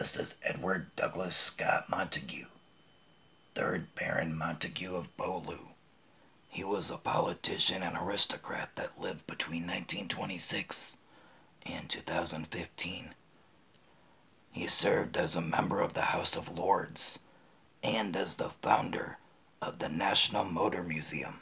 This is Edward Douglas Scott Montagu, 3rd Baron Montagu of Beaulieu. He was a politician and aristocrat that lived between 1926 and 2015. He served as a member of the House of Lords and as the founder of the National Motor Museum.